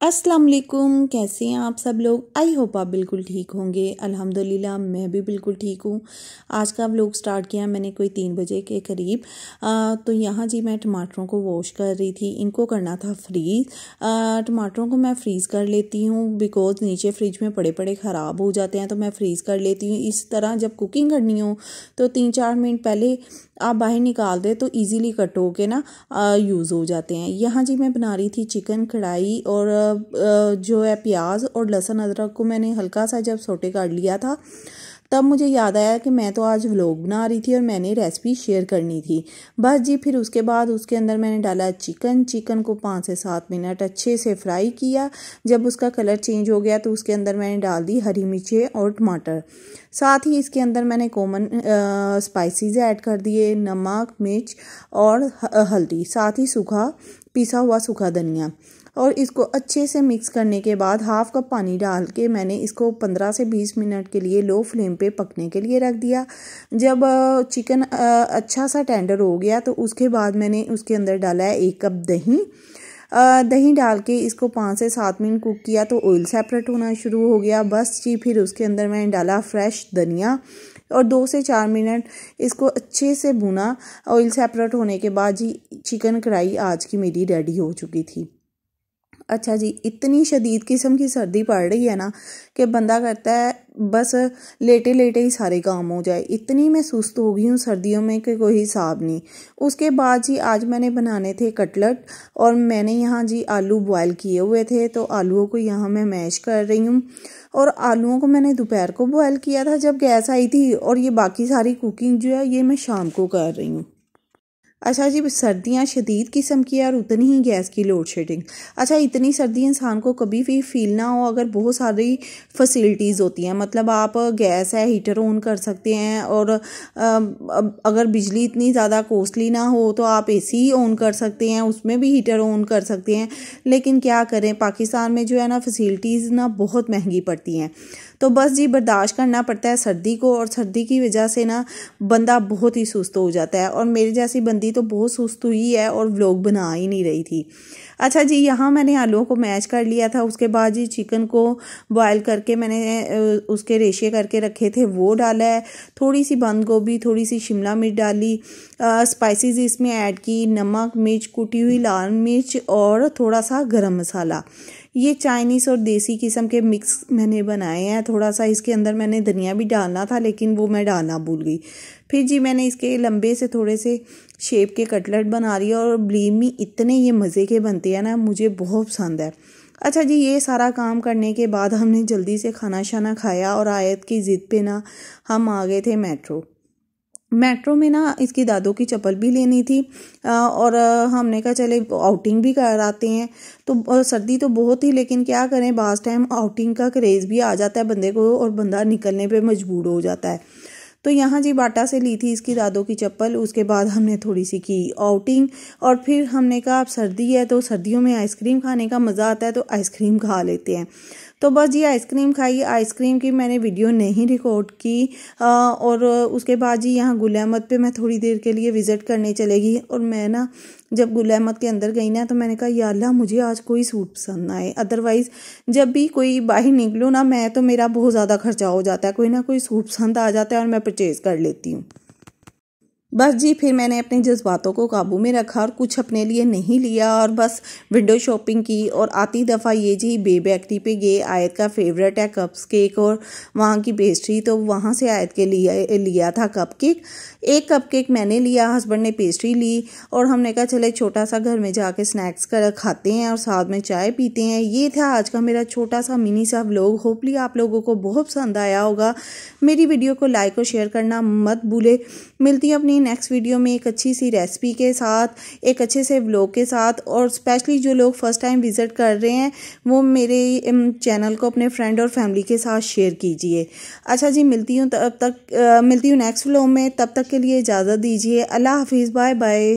अस्सलाम वालेकुम कैसे हैं आप सब लोग? आई होप आप बिल्कुल ठीक होंगे। अल्हम्दुलिल्लाह मैं भी बिल्कुल ठीक हूँ। आज का व्लॉग स्टार्ट किया मैंने कोई तीन बजे के करीब। आ, तो यहाँ जी मैं टमाटरों को वॉश कर रही थी। इनको करना था फ्रीज़ टमाटरों को मैं फ्रीज़ कर लेती हूँ बिकॉज़ नीचे फ्रिज में पड़े पड़े ख़राब हो जाते हैं तो मैं फ्रीज़ कर लेती हूँ। इस तरह जब कुकिंग करनी हो तो तीन चार मिनट पहले आप बाहर निकाल दें तो इजीली कट हो ना यूज़ हो जाते हैं। यहाँ जी मैं बना रही थी चिकन कढ़ाई और जो है प्याज और लहसुन अदरक को मैंने हल्का सा जब सोटे काट लिया था, तब मुझे याद आया कि मैं तो आज व्लॉग बना रही थी और मैंने रेसिपी शेयर करनी थी। बस जी, फिर उसके बाद उसके अंदर मैंने डाला चिकन चिकन को पाँच से सात मिनट अच्छे से फ्राई किया। जब उसका कलर चेंज हो गया तो उसके अंदर मैंने डाल दी हरी मिर्चें और टमाटर। साथ ही इसके अंदर मैंने कॉमन स्पाइसेस ऐड कर दिए, नमक, मिर्च और हल्दी। साथ ही सूखा, पिसा हुआ सूखा धनिया। और इसको अच्छे से मिक्स करने के बाद हाफ़ कप पानी डाल के मैंने इसको 15 से 20 मिनट के लिए लो फ्लेम पे पकने के लिए रख दिया। जब चिकन अच्छा सा टेंडर हो गया तो उसके बाद मैंने उसके अंदर डाला है एक कप दही। दही डाल के इसको पाँच से सात मिनट कुक किया तो ऑयल सेपरेट होना शुरू हो गया। बस जी, फिर उसके अंदर मैंने डाला फ्रेश धनिया और दो से चार मिनट इसको अच्छे से भुना। ऑयल सेपरेट होने के बाद जी चिकन कढ़ाई आज की मेरी रेडी हो चुकी थी। अच्छा जी, इतनी शदीद किस्म की सर्दी पड़ रही है ना कि बंदा करता है, बस लेटे लेटे ही सारे काम हो जाए। इतनी मैं सुस्त हो गई हूँ सर्दियों में कि कोई हिसाब नहीं। उसके बाद जी, आज मैंने बनाने थे कटलेट और मैंने यहाँ जी आलू बॉयल किए हुए थे तो आलूओं को यहाँ मैं मैश कर रही हूँ। और आलूओं को मैंने दोपहर को बॉयल किया था, जब गैस आई थी और ये बाकी सारी कुकिंग जो है, ये मैं शाम को कर रही हूँ। अच्छा जी, सर्दियाँ शदीद किस्म की और उतनी ही गैस की लोड शेडिंग अच्छा इतनी सर्दी इंसान को कभी भी फील ना हो, अगर बहुत सारी फैसिलिटीज़ होती हैं मतलब आप गैस है हीटर ऑन कर सकते हैं, और अगर बिजली इतनी ज़्यादा कॉस्टली ना हो तो आप एसी ही ऑन कर सकते हैं, उसमें भी हीटर ऑन कर सकते हैं। लेकिन क्या करें, पाकिस्तान में जो है ना फैसिलिटीज़ ना बहुत महँगी पड़ती हैं। तो बस जी बर्दाश्त करना पड़ता है सर्दी को और सर्दी की वजह से ना बंदा बहुत ही सुस्त हो जाता है और मेरी जैसी बंदी तो बहुत सुस्त हुई है और व्लॉग बना ही नहीं रही थी। अच्छा जी, यहाँ मैंने आलूओं को मैच कर लिया था, उसके बाद जी चिकन को बॉयल करके मैंने उसके रेशे करके रखे थे, वो डाला है। थोड़ी सी बंद गोभी थोड़ी सी शिमला मिर्च डाली स्पाइसेस इसमें ऐड की, नमक, मिर्च, कुटी हुई लाल मिर्च और थोड़ा सा गरम मसाला। ये चाइनीज़ और देसी किस्म के मिक्स मैंने बनाए हैं। थोड़ा सा इसके अंदर मैंने धनिया भी डालना था, लेकिन वो मैं डालना भूल गई। फिर जी, मैंने इसके लंबे से थोड़े से शेप के कटलेट बना लिए और ब्लीमी इतने ये मज़े के बनते हैं ना, मुझे बहुत पसंद है। अच्छा जी, ये सारा काम करने के बाद हमने जल्दी से खाना शाना खाया और आयत की ज़िद पे ना हम आ गए थे मेट्रो। मेट्रो में ना इसकी दादों की चप्पल भी लेनी थी और हमने कहा चले आउटिंग भी कराते हैं। तो सर्दी तो बहुत ही लेकिन क्या करें, बास टाइम आउटिंग का क्रेज़ भी आ जाता है बंदे को, और बंदा निकलने पे मजबूर हो जाता है। तो यहाँ जी बाटा से ली थी इसकी दादों की चप्पल, उसके बाद हमने थोड़ी सी की आउटिंग और फिर हमने कहा, अब सर्दी है तो सर्दियों में आइसक्रीम खाने का मज़ा आता है तो आइसक्रीम खा लेते हैं। तो बस ये आइसक्रीम खाई। आइसक्रीम की मैंने वीडियो नहीं रिकॉर्ड की और उसके बाद जी यहाँ गुल अहमद पे मैं थोड़ी देर के लिए विज़िट करने चलेगी और मैं ना जब गुल अहमद के अंदर गई ना तो मैंने कहा, या अल्लाह, मुझे आज कोई सूट पसंद ना आए। अदरवाइज़ जब भी कोई बाहर निकलो ना मैं तो मेरा बहुत ज़्यादा खर्चा हो जाता है। कोई ना कोई सूट पसंद आ जाता है और मैं परचेज़ कर लेती हूँ। बस जी, फिर मैंने अपने जज्बातों को काबू में रखा और कुछ अपने लिए नहीं लिया और बस विंडो शॉपिंग की और आती दफ़ा ये जी बे बेकरी पे गए, आयत का फेवरेट है कप्स केक और वहाँ की पेस्ट्री तो वहाँ से आयत के लिए, लिया था कप केक एक कप केक मैंने लिया हस्बैंड ने पेस्ट्री ली और हमने कहा, चले छोटा सा घर में जाके स्नैक्स कर, खाते हैं और साथ में चाय पीते हैं। ये था आज का मेरा छोटा सा मिनी सा व्लॉग होपली आप लोगों को बहुत पसंद आया होगा। मेरी वीडियो को लाइक और शेयर करना मत भूले। मिलती अपनी नेक्स्ट वीडियो में एक अच्छी सी रेसिपी के साथ एक अच्छे से ब्लॉग के साथ और स्पेशली जो लोग फ़र्स्ट टाइम विज़िट कर रहे हैं वो मेरे चैनल को अपने फ्रेंड और फैमिली के साथ शेयर कीजिए। अच्छा जी मिलती हूँ तब तक आ, मिलती हूँ नेक्स्ट ब्लॉग में तब तक के लिए इजाज़त दीजिए। अल्लाह हाफिज़ बाय बाय